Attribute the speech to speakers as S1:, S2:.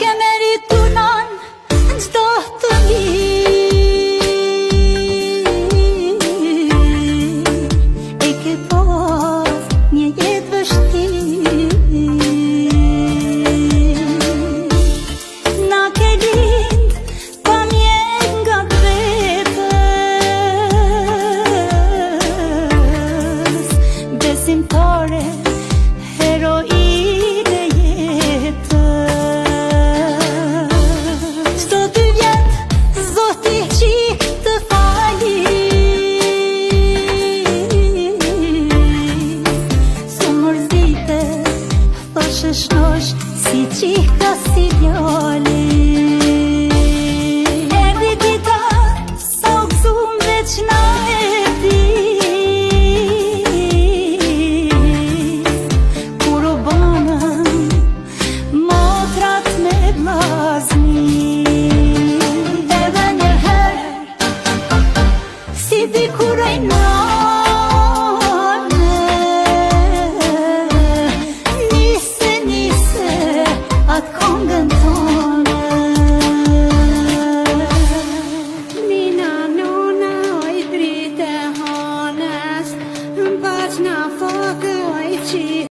S1: Këmeri tunan Nështë të mi I ke po
S2: Një jetë vështim Në kedi Ești noș, si ci ca It's not Kaçna farkı ayçi